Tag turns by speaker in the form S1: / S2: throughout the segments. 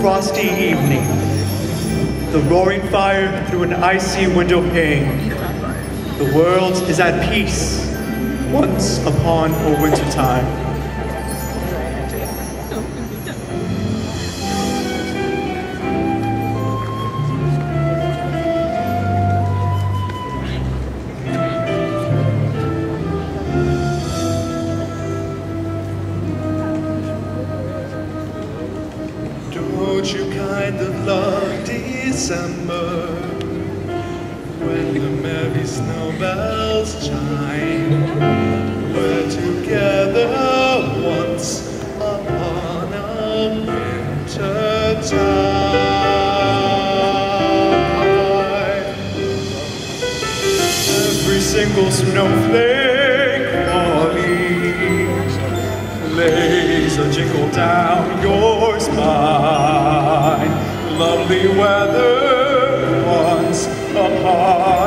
S1: frosty evening. The roaring fire through an icy window pane. The world is at peace once upon a winter time.
S2: December when the merry snow bells chime? We're together once upon a winter time.
S1: Every single snowflake falling lays a jingle down your spine. Lovely weather once upon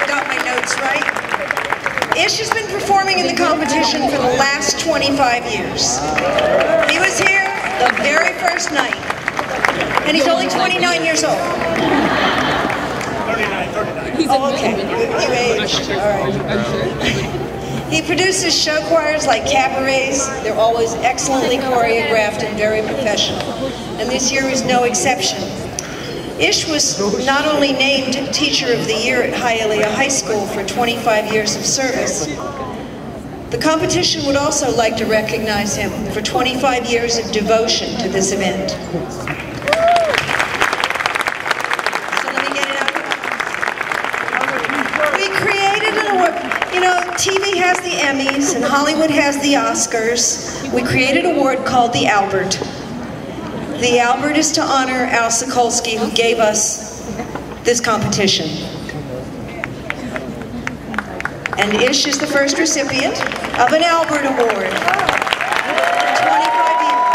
S3: I've got my notes right, Ish has been performing in the competition for the last 25 years. He was here the very first night, and he's only 29 years old. 39, 39. Oh, okay. You aged. All right. He produces show choirs like cabarets. They're always excellently choreographed and very professional. And this year is no exception. Ish was not only named Teacher of the Year at Hialeah High School for 25 years of service, the competition would also like to recognize him for 25 years of devotion to this event. So let me get it out. We created an award. You know, TV has the Emmys and Hollywood has the Oscars. We created an award called the Albert. The Albert is to honor Al Sokolsky, who gave us this competition. And Ish is the first recipient of an Albert Award. For 25 years.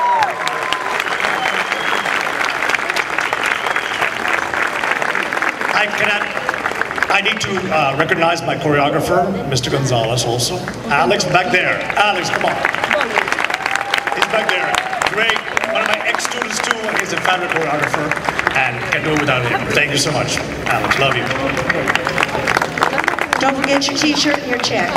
S1: I. I need to uh, recognize my choreographer, Mr. Gonzalez, also. Alex, back there. Alex, come on. He's back there. Great ex-students too. He's a fabulous choreographer and can do it without him. Thank you so much, Alex. Love you.
S3: Don't forget your t-shirt and your check.